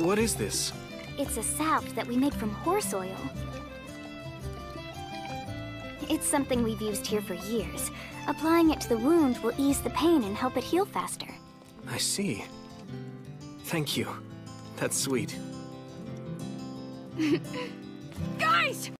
What is this? It's a salve that we make from horse oil. It's something we've used here for years. Applying it to the wound will ease the pain and help it heal faster. I see. Thank you. That's sweet. Guys!